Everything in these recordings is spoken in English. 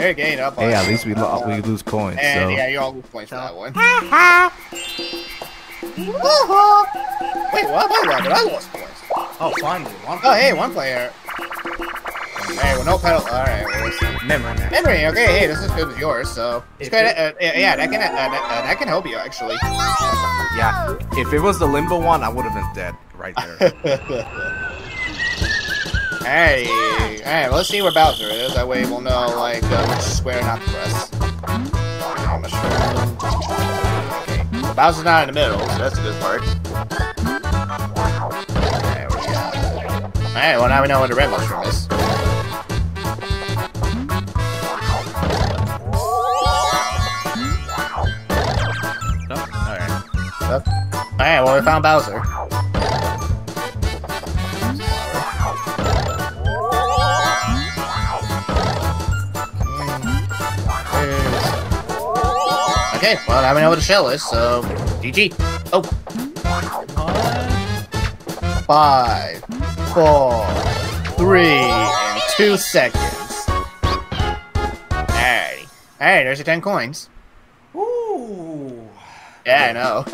They're up. Hey, at least we lo- we lose coins. And So yeah, you all lose points for that one. Ha Wait, what? Hold on, but I lost points. Oh, finally. One Oh, hey, one player. Hey, well, no pedal. All right, well, memory man. Memory. Okay, hey, this is good with yours, so it's If good. Uh, yeah, yeah, that can uh, that, uh, that can help you actually. Yeah. If it was the limbo one, I would have been dead right there. hey, hey, let's see where Bowser is. That way we'll know like uh, which square not to press. Okay, mushroom. Okay, Bowser's not in the middle, so that's a good part. There we go. Alright, well now we know where the red mushroom is. Alright. Alright, well we found Bowser. Okay, well now we know what the shell is, so GG. Oh. Five, four, three, and two seconds. Alrighty. Alright, there's your ten coins. Ooh. Yeah, I know.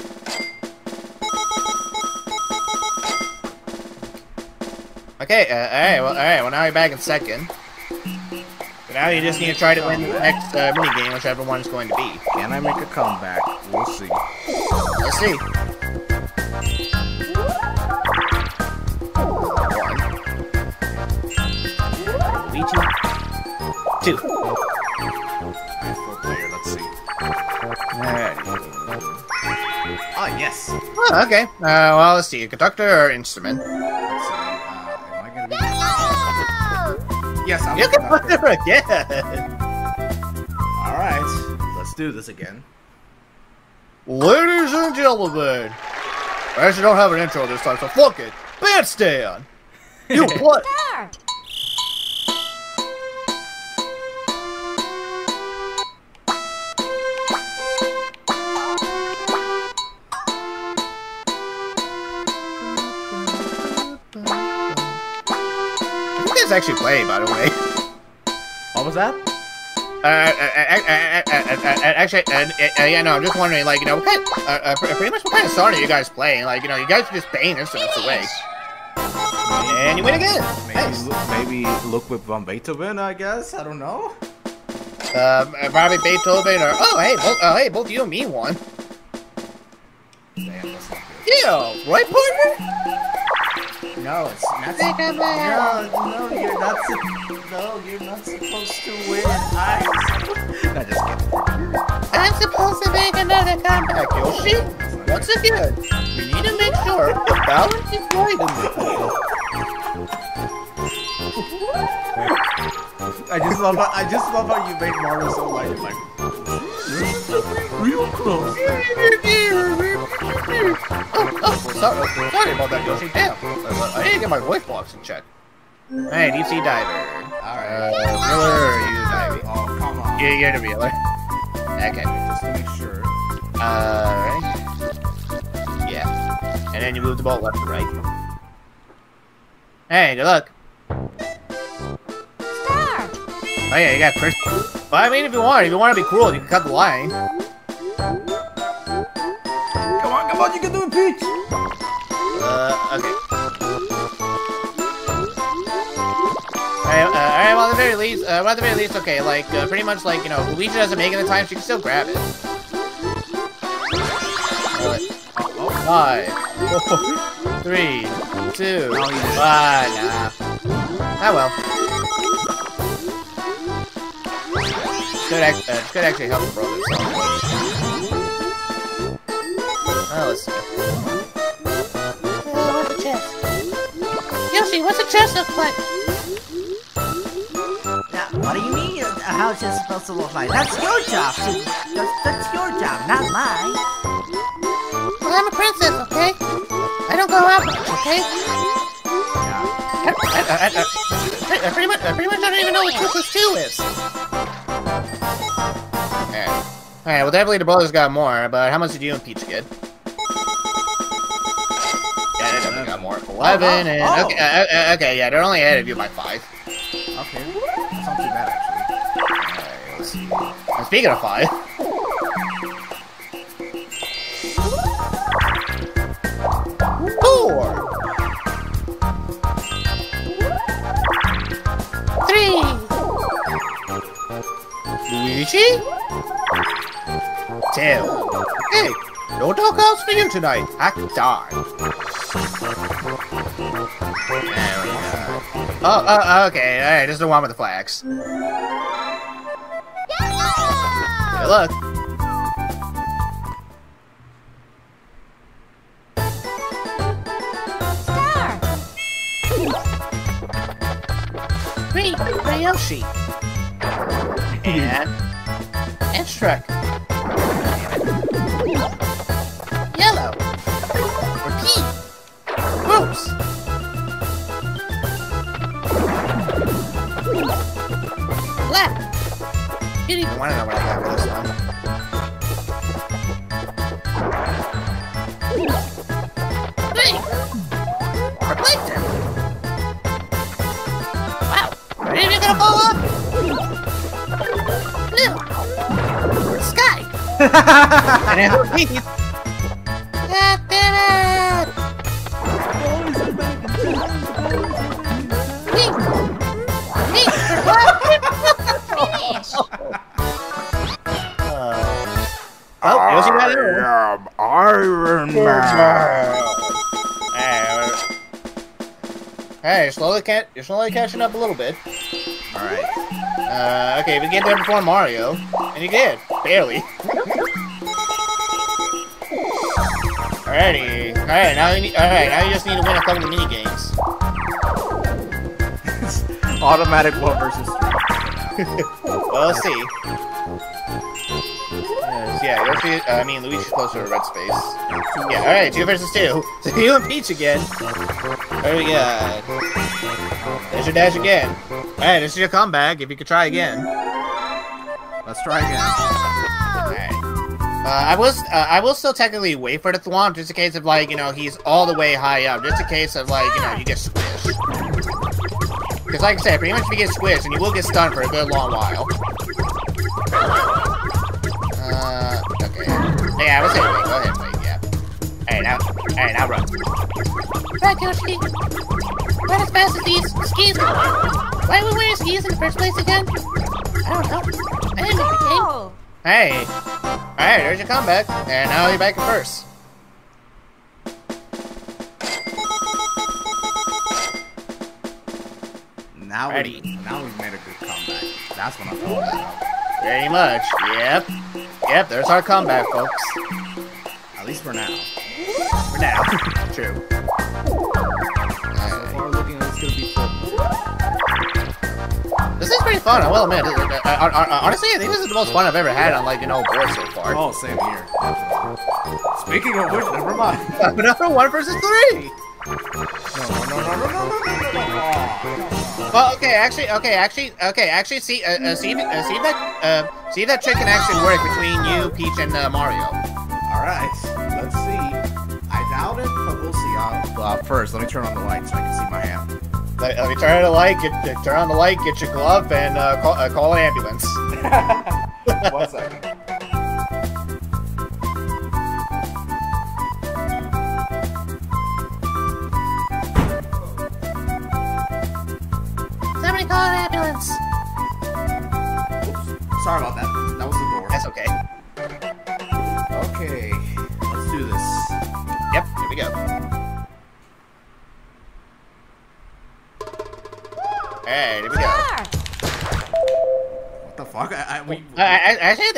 Okay, uh, alright, well, alright, well now you're back in second. Now you just need to try to win the next uh, minigame, whichever one it's going to be. Can I make a comeback? We'll see. Let's see. One. Two. Player. Let's see. Alright. Oh, yes. Oh, okay. Uh, well, let's see. Conductor or instrument? Yes, I'm You a can put conductor. her again! Alright. Let's do this again. Ladies and gentlemen, I actually don't have an intro this time, so fuck it. Bandstand! You play! Actually play, by the way. What was that? Uh, uh, uh, uh, uh, uh, uh, actually, yeah, no, I'm just wondering, like, you know, what kind, uh, uh, pretty much what kind of song are you guys playing? Like, you know, you guys are just banging instruments away. And you win again. Maybe, Nice. look, maybe look with Von Beethoven, I guess. I don't know. Um, uh, probably Beethoven or, oh, hey, both, uh, hey, both you and me won. Damn, that's not good. Yeah, right, partner? No, it's not. No, no, you're not. No, you're not supposed to win. I. no, just kidding. I'm supposed to make another comeback, Yoshi. Once again, we need to make sure the balance is right in this. I just love. How, I just love how you made Mario so light. Like, real close. Oh, oh, sorry, sorry about that, Yoshi. Damn, Uh, I didn't get my voice box in check. Hey, deep sea diver. All Uh, right. Wheeler or you diving? Oh, come on. Yeah, you're the Wheeler. Okay. Just to make sure. Alright. Yeah. And then you move the ball left to right. Hey, good luck. Star. Oh yeah, you got Chris. Well, I mean, if you want, if you want to be cruel, you can cut the line. Come on, come on, you can do it, Peach. Uh, okay. Alright, uh, alright, well, at the very least, uh, well, at the very least, okay, like, uh, pretty much, like, you know, Luigi doesn't make it in time, she can still grab it. Uh, five, four, three, two, ah, nah. Ah, well. Could, act, uh, could actually help the brothers. Oh, let's see. what's a chest? Yoshi, what's a chest look like? Now, what do you mean? uh, How's it supposed to look like? That's your job. To, that's, that's your job, not mine. Well, I'm a princess, okay? I don't go out much, okay? I, I, I, I, I pretty much, I pretty much don't even know what two plus two is. Alright. Alright, well definitely the brothers got more, but how much did you and Peach get? Yeah, they definitely got more. 11 oh, and... Oh. Okay, uh, uh, okay, yeah, they're only ahead of you by 5. Okay. That's not too bad, actually. Alright, let's see. And speaking of 5... Luigi? Two. Hey, no doghouse for you tonight. Act darn. There we go. Oh, uh, okay. Alright, this is the one with the flags. Good luck. Star. For Yoshi. And... And Shrek. Yellow. Pete. Whoops. Black. You didn't want to know what I for this one. And then Pete. God damn it! Pink. Pink for black. Finish. Oh, Yoshi am Iron Hey, you're slowly you're slowly catching up a little bit. Alright. Uh, okay, we get there before Mario, and you did barely. Alrighty, alright, now you need, alright, now you just need to win a couple of mini games. Automatic one versus three. Well, let's see. Yeah, Yoshi, uh, I mean, Luigi's closer to red space. Yeah, alright, two versus two. So you and Peach again. Very good. There's your dash again. Alright, this is your comeback, if you could try again. Let's try again. Alright. Uh, I was, uh, I will still technically wait for the thwomp, just in case of, like, you know, he's all the way high up, just in case of, like, you know, you get squished. Because, like I said, pretty much if you get squished, and you will get stunned for a good long while. Uh, okay. Yeah, I was saying, wait, go ahead, wait, yeah. Alright, now, alright, now run. Right, Yoshi. Run as fast as these skis go. Why are we wearing skis in the first place again? I don't know. I didn't make the game. Oh. Hey! Alright, there's your comeback. And now you're back in first. Now Ready. we now we've made a good comeback. That's what I'm talking about. Pretty much. Yep. Yep, there's our comeback, folks. At least for now. For now. True. pretty fun. I will admit. Honestly, I think this is the most fun I've ever had on like an old board so far. Oh, same here. Speaking of which, never mind. Another one versus three. No, no, no, no, no, no, no, no. Well, okay, actually, okay, actually, okay, actually, see, uh, uh, see, uh, see that, uh, see that trick can actually work between you, Peach, and uh, Mario. All right, let's see. I doubt it, but we'll see. Uh, first, let me turn on the light so I can see my hand. Let, let me turn on the light, get, uh, turn on the light, get your glove, and uh, call, uh, call an ambulance. One second. Somebody call an ambulance. Oops. Sorry about that.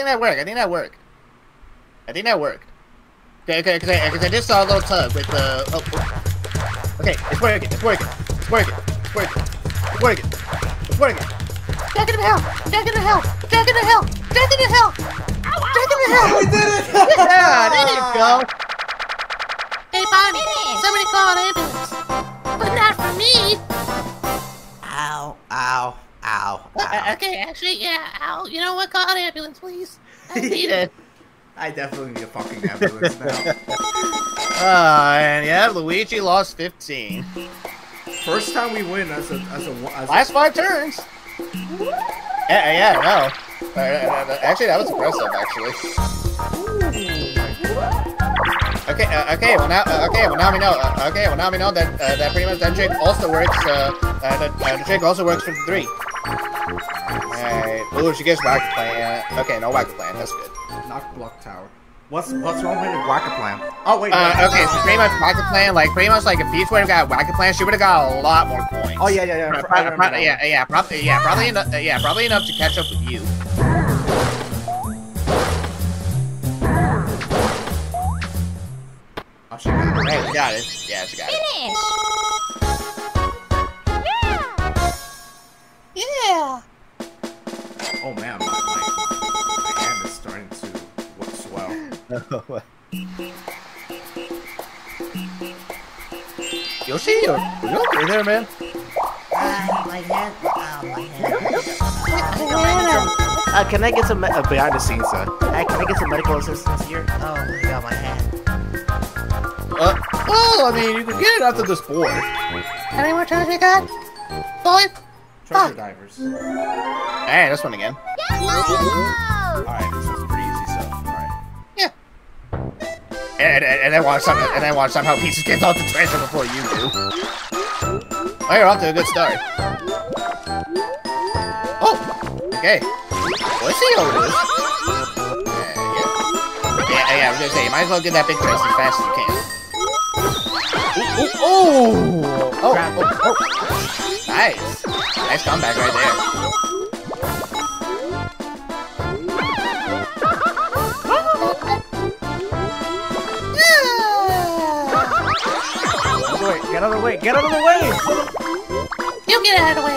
That worked. I think that worked. I think that worked. Okay, okay, because I, 'cause I just saw a little tug with the. Oh, oh. Okay, it's working. It's working. It's working. It's working. It's working. It's working. Jack in the hell! Jack in the hell! Jack in the hell! Jack in the hell! Jack in the hell! we did it! Yeah, there you go. Hey, Bonnie, somebody call an ambulance. But not for me. Ow, ow, ow, ow. okay, actually, yeah. I'll, you know what? Call an ambulance, please. I need it. I definitely need a fucking ambulance now. Uh, and yeah, Luigi lost 15. First time we win as a as a as a Last five turns. Yeah, yeah, no. Uh, uh, uh, actually, that was impressive. Actually. Okay. Uh, okay. Well now. Uh, okay. Well now we know. Uh, okay. Well now we know that uh, that pretty much that trick also works. Uh, uh, the, uh, the trick also works for the three. Alright. Ooh, she gets rocket plan. Okay, no rocket plan. That's good. Knock block tower. What's what's wrong with rocket plan? Oh wait. Uh, okay, so pretty much rocket plan, like pretty much like if Peach would have got rocket plan, she would have got a lot more coins. Oh yeah, yeah, yeah. Pro- pro- pro- yeah, yeah, probably, yeah, probably enough, yeah, probably enough to catch up with you. One. Oh, she got. Hey, we got it. Yeah, she got it. Finish. Yeah. Yeah. Oh man, my, my, my hand is starting to look swell. Yoshi, are are you okay there, man? Ah, my hand. Ah, my hand. Uh, can I get some uh, behind the scenes? Uh, uh, can I get some medical assistance here? Oh my god, my hand. Uh, well, I mean, you can get it after this board. How many more times we got? Five? Treasure divers. Hey, this one again. Alright, this was pretty easy, so alright. And, and, and then watch some, and then watch somehow Peaches gets out the treasure before you do. Oh, you're off to a good start. Oh, okay. Let's see how it is. Yeah. Yeah, yeah, I was gonna say, you might as well get that big chest as fast as you can. Ooh, ooh, oh! Oh, oh, oh. Nice. Nice comeback right there. Wait, get out of the way! Get out of the way! You get out of the way.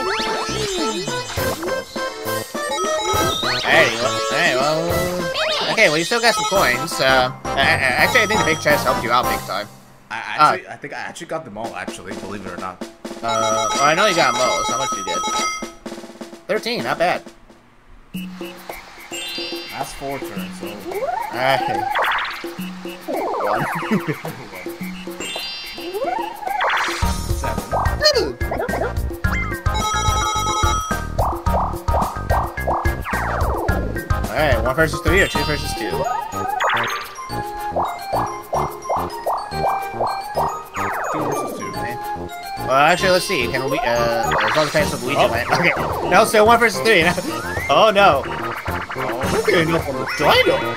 Hey, well, hey, well... Okay, well, you still got some coins. Uh, a- a- actually, I think the big chest helped you out big time. I actually, I think I actually got them all. Actually, believe it or not. Uh, well, I know you got most. How much you did? 13, not bad. That's four turns, so. Alright. One. Seven. Alright, one versus three or two versus? Two Well, actually, let's see. Can we, uh, as long as thanks to Luigi went. Okay. No, so one versus three. oh, no. Okay, no, Dino.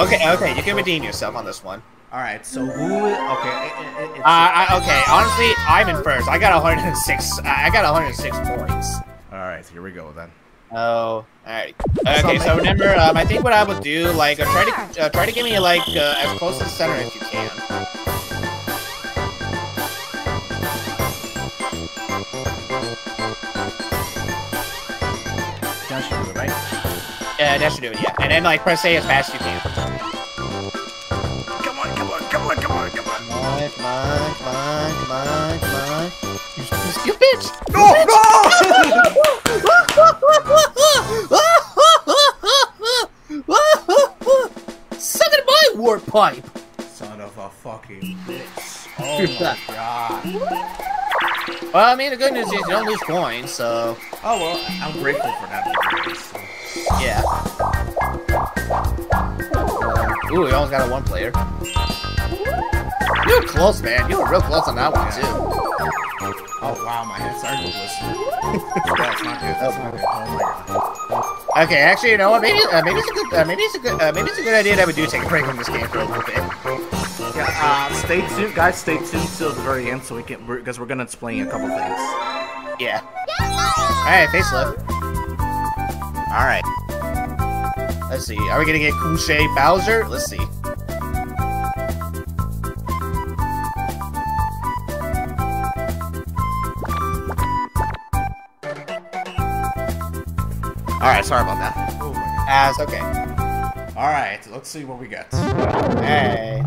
Okay, okay, you can redeem yourself on this one. Alright, so who. Okay, it, it. Uh, I, okay, honestly, I'm in first. I got 106. I got 106 points. Alright, here we go then. Oh, alright. Okay, so remember, um, I think what I would do, like, uh, try to uh, try to get me like uh, as close to the center as you can. That should do it, right? Yeah, that should do it. Yeah, and then like press A as fast as you can. Come on, come on, come on, come on, come on. Come on, come on, come on, come on, come on. You, you, you bitch! No, Suck it my warp pipe! Son of a fucking bitch. Oh my god. Well, I mean, the good news is you don't lose coins, so Oh well, I'm grateful for that. so- yeah. Ooh, we almost got a one player. You were close, man. You were real close on that one, too. Oh wow, my head started to. That's not good. That's not good. Oh my god. Okay, actually, you know what? Maybe, uh, maybe it's a good, uh, maybe it's a good, uh, maybe it's a good idea that we do take a break from this game for a little bit. Yeah, uh, stay tuned, guys. Stay tuned till the very end so we can, because we're gonna explain a couple things. Yeah. All right, facelift. All right. Let's see. Are we gonna get Couche Bowser? Let's see. All right. Sorry about that. My god. As okay. All right. Let's see what we got. Hey.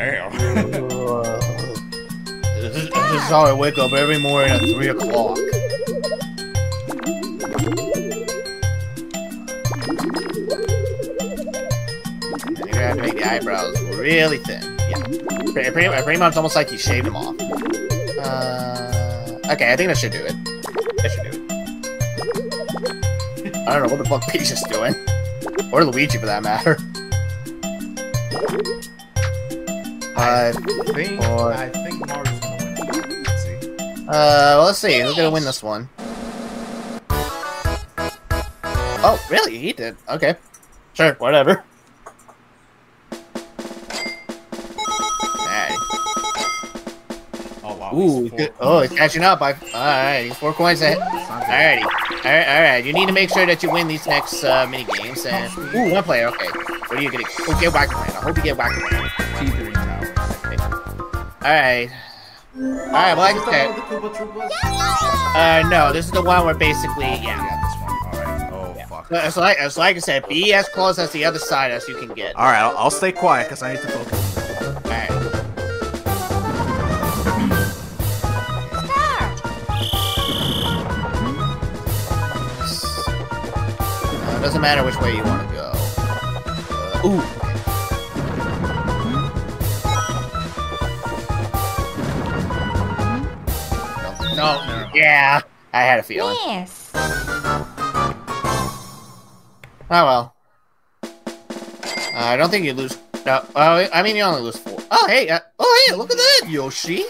Damn. This is, this is how I wake up every morning at three o'clock. And you're gonna have to make the eyebrows really thin. Yeah. Pretty, pretty, pretty much almost like you shaved them off. Uh, okay, I think that should do it. That should do it. I don't know what the fuck Peach is doing. Or Luigi, for that matter. I Five, think, four. I think Mario's gonna win. Let's see. Uh, well, let's see. Who's gonna win this one? Oh, really? He did. Okay. Sure, whatever. Alright. Oh wow. Ooh, he's good. four- oh, he's catching up. I, alright, he's four coins ahead. It's. Alrighty. Alright, alright. You need to make sure that you win these next uh, mini games. And ooh, one player. Okay. What are you getting? Oh, get whack I hope you get whack Teetery towers. Alright. Alright, well, like Is I this the said, one with the Koopa Troopas? uh, no, this is the one where basically, yeah. Yeah, this one. Alright. Oh, fuck. Uh, So like, so like I said, be as close as the other side as you can get. Alright, I'll, I'll stay quiet because I need to focus. Alright. Uh, it doesn't matter which way you want Yeah, I had a feeling. Yes. Oh well. Uh, I don't think you lose. No, uh, I mean you only lose four. Oh hey, uh, oh hey, look at that, Yoshi.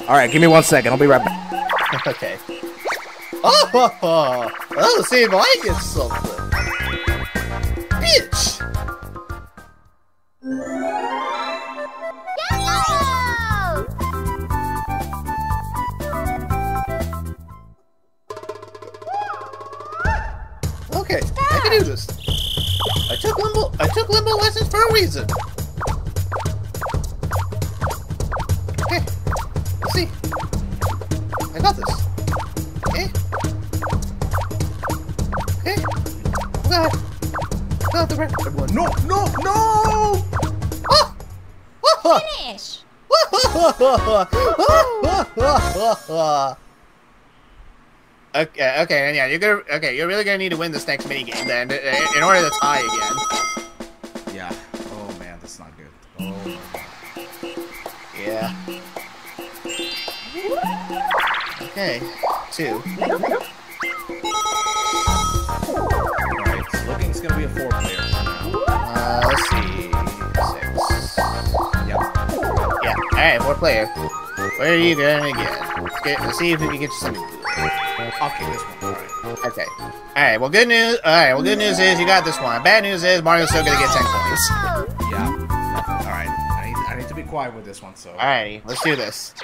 Alright, give me one second. I'll be right back. okay. Oh, ho, ho. oh, see if I get something. Bitch. Reason. Okay, let's see. I got this. Okay. Okay. Oh god. Oh, the red red one. No, no, no! Oh! Oh! Finish. okay, okay, and yeah, you're gonna okay. You're really gonna need to win this next mini game then, in order to tie again. Okay, two. Alright, it's looking it's gonna be a four player. Uh, let's see, six. Yep. Yeah. All right, four player. Where are you gonna get? Let's, get, let's see if we can get you something. Okay, this one. Alright. Okay. All right. Well, good news. All right. Well, good news is you got this one. Bad news is Mario's still gonna get ten points. Yeah. Alright. I need, I need to be quiet with this one, so. Alrighty, let's do this.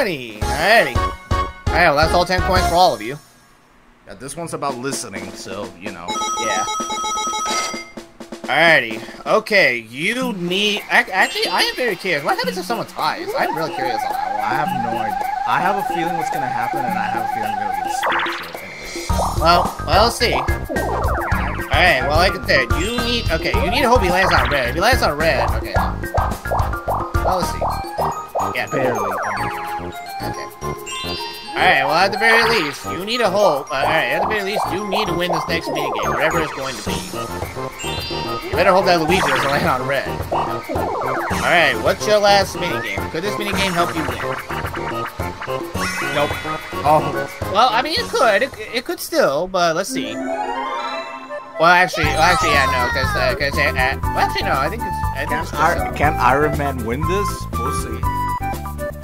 20. Alrighty. Alright, well, that's all 10 points for all of you. Yeah, this one's about listening, so, you know. Yeah. Alrighty. Okay, you need. Actually, I am very curious. What happens if someone ties? I'm really curious on that I have no idea. I have a feeling what's gonna happen, and I have a feeling we're gonna get anyway. Well, well, let's see. Alright, well, like I said, you need. Okay, you need to hope he lands on red. If he lands on red, okay. Well, let's see. Yeah, Barely. Alright, well, at the very least, you need a hope. Uh, Alright, at the very least, you need to win this next minigame, whatever it's going to be. You better hope that Luigi doesn't land on red. Alright, what's your last minigame? Could this minigame help you win? Nope. Oh. Well, I mean, it could. It, it could still, but let's see. Well, actually, well, actually, yeah, no, because, uh, cause, uh, uh, well, actually, no, I think it's, I think Can, it's Ir- can Iron Man win this? We'll see.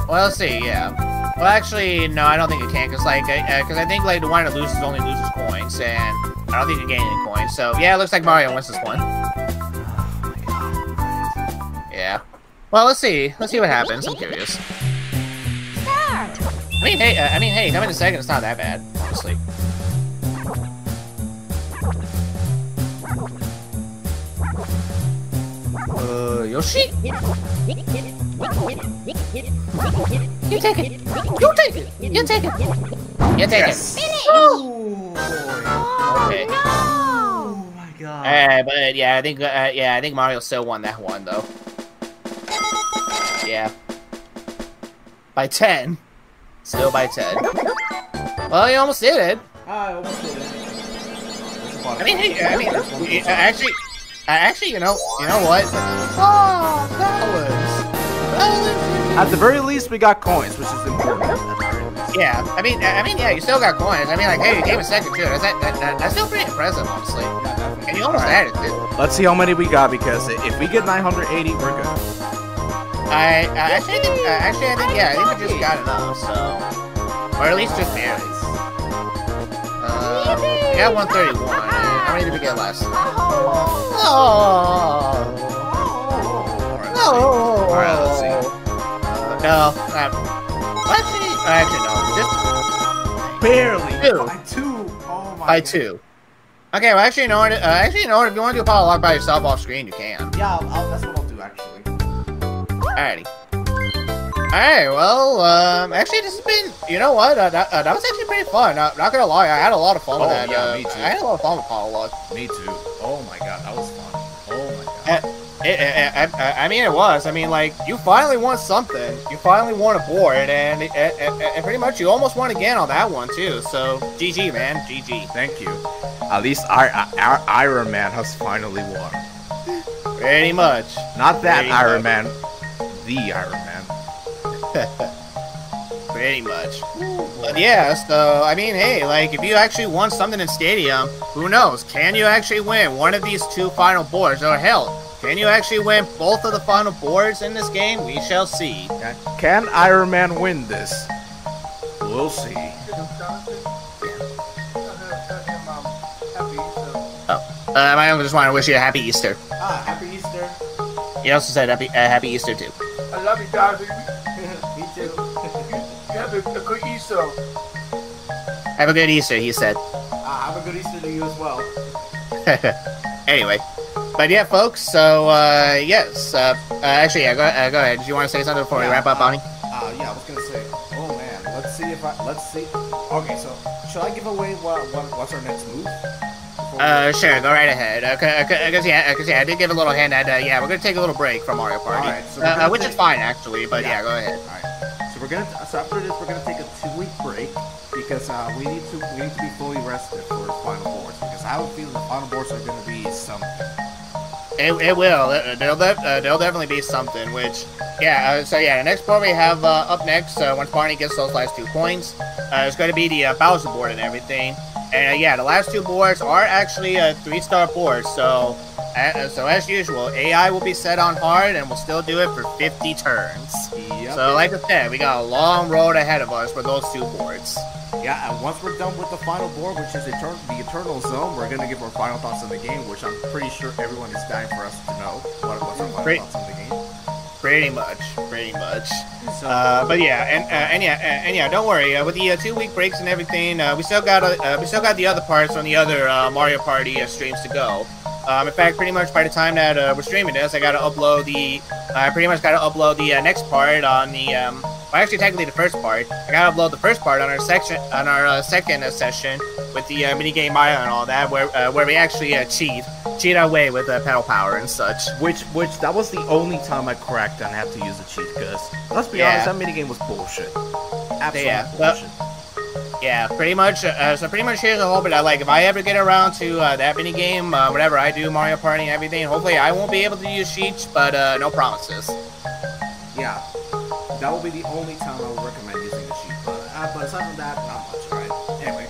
Well, let's see, yeah. Well, actually, no, I don't think it can, because, like, because I think, like, the one that loses only loses coins, and I don't think you gain any coins, so, yeah, it looks like Mario wins this one. Yeah. Well, let's see. Let's see what happens. I'm curious. I mean, hey, uh, I mean, hey, coming in second it's not that bad, honestly. Uh, Yoshi? You take it. You take it. You take it. You take Yes. it. Oh, boy. Okay. Oh my god. Uh, but yeah, I think uh, yeah, I think Mario still won that one though. Yeah. By ten. Still by ten. Well, you almost did it. I almost did it. There's a button. I mean, hey, I mean, uh, actually, uh, actually, you know, you know what? Oh, that was. That At the very least, we got coins, which is important. At the very least. was- Yeah, I mean, I mean, yeah, you still got coins. I mean, like, hey, you came a second too. That's that, that, that, that's still pretty impressive, honestly. And you almost had it too. Let's see how many we got because if we get 980, we're good. I uh, actually, I think, uh, actually, I think, yeah, I think we just got enough. So, or at least just barely. Uh, we got 131. How many did we get last? Oh. No. Alright, let's see. Uh, no. Uh, actually, actually, no. Just Barely. Two. By two. Oh my by god. two. Okay, well, actually, you know what? Uh, actually, you know what? If you want to do a power lock by yourself off screen, you can. Yeah, I'll, I'll, that's what I'll do actually. Alrighty. Alright, well, um, actually, this has been, you know what? Uh, that, uh, that was actually pretty fun. Uh, not gonna lie, I had a lot of fun with Oh, that. yeah, uh, me too. I had a lot of fun with power lock. Me too. Oh my god, that was fun. Oh my god. Uh, It, it, I, I mean, it was. I mean, like, you finally won something. You finally won a board, and it, it pretty much you almost won again on that one, too. So, GG, man. GG. Thank you. At least our, our Iron Man has finally won. Pretty much. Not that Very Iron much. Man, the Iron Man. Pretty much. But yeah, so, I mean, hey, like, if you actually won something in Stadium, who knows? Can you actually win one of these two final boards? Or hell, can you actually win both of the final boards in this game? We shall see. Can Iron Man win this? We'll see. Uh, my uncle just wanted to wish you a happy Easter. Ah, happy Easter. He also said happy, uh, happy Easter, too. I love you, Daddy. Me too. You have a, a good Easter. Have a good Easter, he said. Ah, have a good Easter to you as well. anyway, but yeah, folks. So uh, yes, uh, uh, actually, yeah. Go, uh, go ahead. Do you want to say something before we wrap up, uh, Bonnie? Uh, yeah, I was gonna say. Oh man, let's see if I let's see. Okay, so should I give away what, what what's our next move? Uh, sure. Go right ahead. Okay, okay, Because yeah, because yeah, I did give a little hint that uh, yeah, we're gonna take a little break from Mario Party, Alright, so uh, uh, which is fine actually. But yeah, Yeah. go ahead. Alright, so we're gonna so after this we're gonna take a two week break because uh, we need to we need to be fully rested for the final boards because I have a feeling the final boards are gonna be something. It, it will. Uh, There'll, uh, there'll definitely be something. Which, yeah. Uh, so yeah, the next board we have uh, up next, uh, once Barney gets those last two coins, uh, it's going to be the uh, Bowser board and everything. And uh, yeah, the last two boards are actually uh, three-star boards. So, uh, so as usual, AI will be set on hard, and we'll still do it for 50 turns. Yep. So, like I said, we got a long road ahead of us for those two boards. Yeah, and once we're done with the final board, which is etern- the Eternal Zone, we're gonna give our final thoughts on the game, which I'm pretty sure everyone is dying for us to know. What, what's our final Great. thoughts on the game? Pretty much, pretty much. So, Uh, but yeah, and uh, and yeah, uh, and yeah, don't worry. Uh, with the uh, two week breaks and everything, uh, we still got we still got the other parts on the other uh, Mario Party uh, streams to go. Um, in fact, pretty much by the time that uh, we're streaming this, I gotta upload the. I pretty much gotta upload the uh, next part on the. Um, well, actually, technically the first part. I gotta upload the first part on our section on our uh, second uh, session with the uh, minigame Maya and all that, where uh, where we actually uh, cheat cheat our way with uh, pedal power and such. Which, which, that was the only time I cracked and had to use a cheat, because, let's be Yeah. honest, that minigame was bullshit. Absolute Yeah, well- Yeah, pretty much. Uh, so pretty much here's the whole bit. Like, if I ever get around to uh, that mini game, uh, whenever I do Mario Party and everything, hopefully I won't be able to use cheats, but uh, no promises. yeah, that will be the only time I would recommend using the sheet. But, uh, but aside from that, not much, right? Anyway,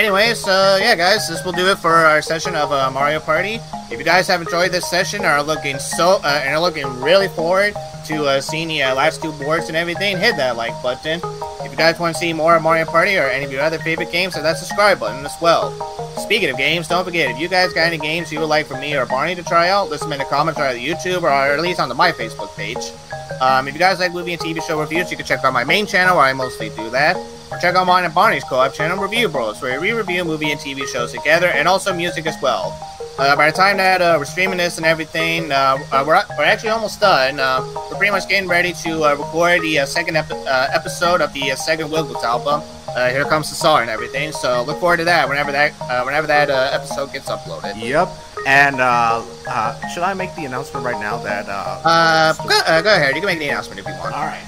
Anyways, uh, yeah, guys, this will do it for our session of uh, Mario Party. If you guys have enjoyed this session, are looking so uh, and are looking really forward to uh, seeing the uh, last two boards and everything, hit that like button. If you guys want to see more of Mario Party or any of your other favorite games, hit that subscribe button as well. Speaking of games, don't forget if you guys got any games you would like for me or Barney to try out, list them in the comments or on YouTube or at least on the my Facebook page. Um, if you guys like movie and TV show reviews, you can check out my main channel where I mostly do that. Or check out mine and Barney's co-op channel, Review Bros, where we review movie and TV shows together, and also music as well. uh, by the time that uh, we're streaming this and everything, uh, uh, we're, we're actually almost done. Uh, we're pretty much getting ready to uh, record the second epi- episode of the second Wiggles album. Here comes the star and everything. So look forward to that whenever that whenever that episode gets uploaded. Yep. And uh, uh, should I make the announcement right now that uh, Uh, go, uh, go ahead. You can make the announcement if you want. All right.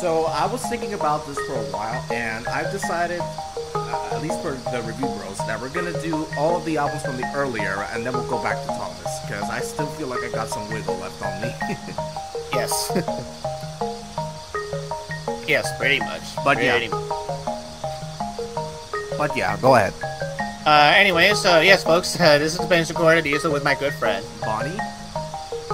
So I was thinking about this for a while, and I've decided, uh, at least for the review bros, that we're gonna do all of the albums from the earlier, and then we'll go back to Thomas because I still feel like I got some wiggle left on me. Yes. yes, pretty much. But yeah. Pretty much. but yeah, go ahead. Uh, anyway, so yes, folks, uh, this has been recorded Diesel with my good friend. Bonnie.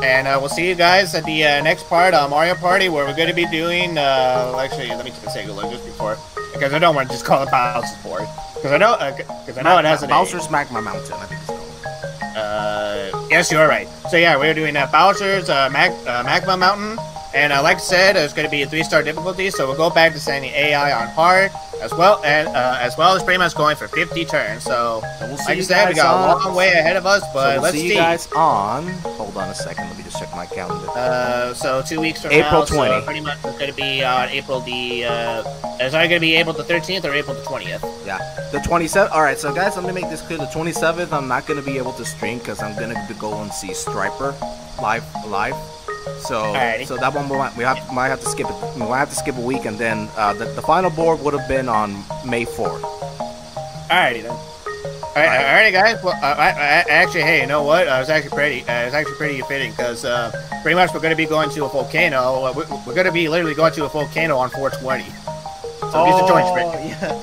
And uh, we'll see you guys at the uh, next part, uh, Mario Party, where we're going to be doing. Uh, actually, let me take a second look just before, because I don't want to just call it Bowser's Board, because I know, because I know it has a name. Bowser's Magma Mountain. I think it's called. Uh, yes, you're right. So yeah, we're doing uh, Bowser's uh, Mag- uh, Magma Mountain, and uh, like I said, it's going to be a three-star difficulty. So we'll go back to setting the AI on hard, as well and uh, as well as pretty much going for 50 turns. So So we'll see like I you said, we got a long way ahead of us, so but we'll let's see see. you guys on. Hold on a second. Let me just check my calendar. Uh, so two weeks from April now, so pretty much it's going to be on April the. Uh, is it going to be April the 13th or April the 20th? Yeah, The 27th. All right, so guys, let me make this clear. The 27th, I'm not gonna be able to stream because I'm gonna go and see Stryper live, live. So, Alrighty. so that one we might, we have, might have to skip it. We might have to skip a week, and then uh, the, the final board would have been on May 4th. Alrighty then. Alright, alrighty guys. Well, uh, I, I, actually, hey, you know what? Uh, it's actually pretty. Uh, it's actually pretty fitting because uh, pretty much we're going to be going to a volcano. Uh, we, we're going to be literally going to a volcano on 420. So get your joints ready. yeah.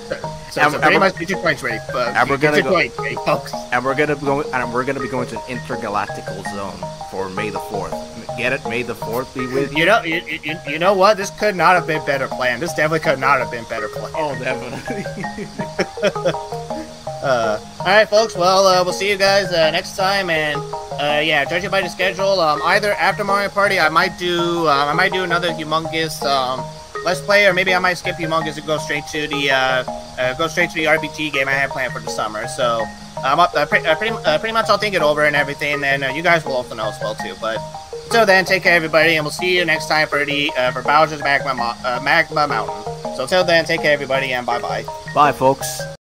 So, And- so pretty much get your joints ready. Uh, and we're gonna go- joints ready, folks. And we're gonna going, and we're gonna be going to an intergalactical zone for May the 4th. Get it? May the 4th be with you. You know, you, you, you know what? This could not have been better planned. This definitely could not have been better planned. Oh, definitely. Uh, all right, folks. Well, uh, we'll see you guys uh, next time, and uh, yeah, judging by the schedule, um, either after Mario Party, I might do, um, I might do another humongous um, let's play, or maybe I might skip humongous and go straight to the, uh, uh, go straight to the RPG game I have planned for the summer. So, um, uh, pre- uh, pretty, uh, pretty much, I'll think it over and everything, and uh, you guys will also know as well too. But until then, take care, everybody, and we'll see you next time for the uh, for Bowser's Magma Mo- uh, Magma Mountain. So till then, take care, everybody, and bye bye. Bye, folks.